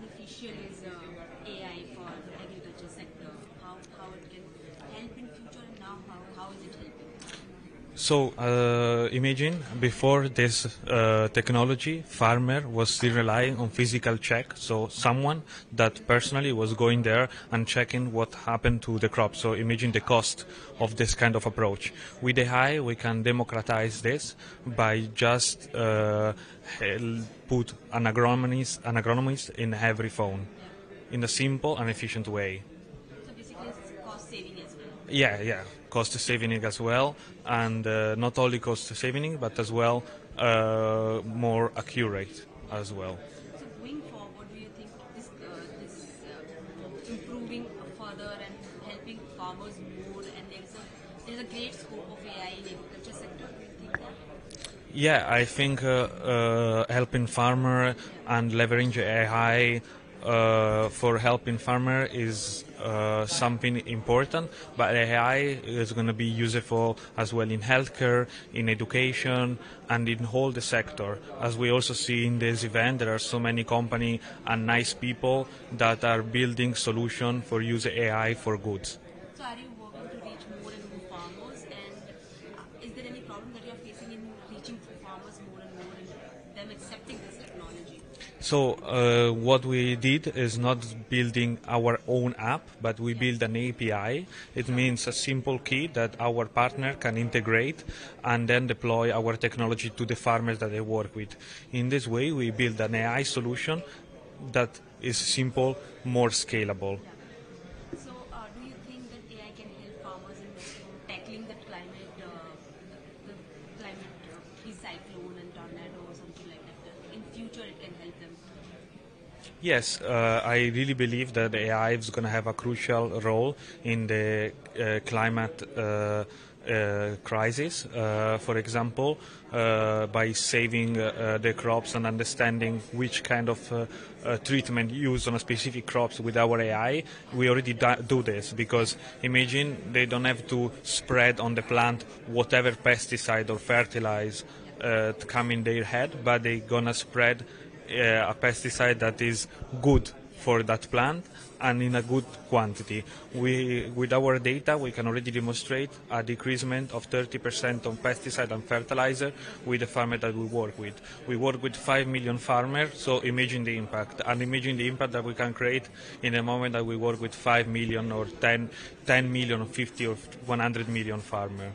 beneficial is uh, AI for the agriculture sector? How, how it can help in future and now how, how is it helping? So uh, imagine before this uh, technology, farmer was still relying on physical check. So someone that personally was going there and checking what happened to the crop. So imagine the cost of this kind of approach. With AI, we can democratize this by just uh, put an agronomist, an agronomist in every phone in a simple and efficient way. So basically it's cost saving as well. Yeah, yeah, cost saving as well, and uh, not only cost saving, but as well uh, more accurate as well. So going forward, do you think this, uh, this uh, improving further and helping farmers more and there's a, there's a great scope of AI in agriculture sector? Do you think that? Yeah, I think uh, uh, helping farmer and leveraging AI for helping farmer is uh, something important, but AI is going to be useful as well in healthcare, in education, and in all the sector. As we also see in this event, there are so many company and nice people that are building solution for use AI for goods. So are you working to reach more and more farmers and uh, is there any problem that you are facing in reaching farmers more and more and them accepting this technology? So uh, what we did is not building our own app, but we build an API. It means a simple key that our partner can integrate and then deploy our technology to the farmers that they work with. In this way, we build an AI solution that is simple, more scalable. So uh, do you think that AI can help farmers in tackling the climate, uh, the, the climate, uh, cyclone and tornado or something like that? In future it can help them. Yes, uh, I really believe that AI is going to have a crucial role in the uh, climate uh, uh, crisis. Uh, for example, uh, by saving the crops and understanding which kind of treatment used on a specific crops with our AI, we already do this because imagine they don't have to spread on the plant whatever pesticide or fertilizer uh, to come in their head, but they're gonna spread uh, a pesticide that is good for that plant and in a good quantity. We, with our data, we can already demonstrate a decreasement of 30% on pesticide and fertilizer with the farmer that we work with. We work with 5 million farmers, so imagine the impact. And imagine the impact that we can create in a moment that we work with 5 million or 10, 10 million or 50 or 100 million farmers.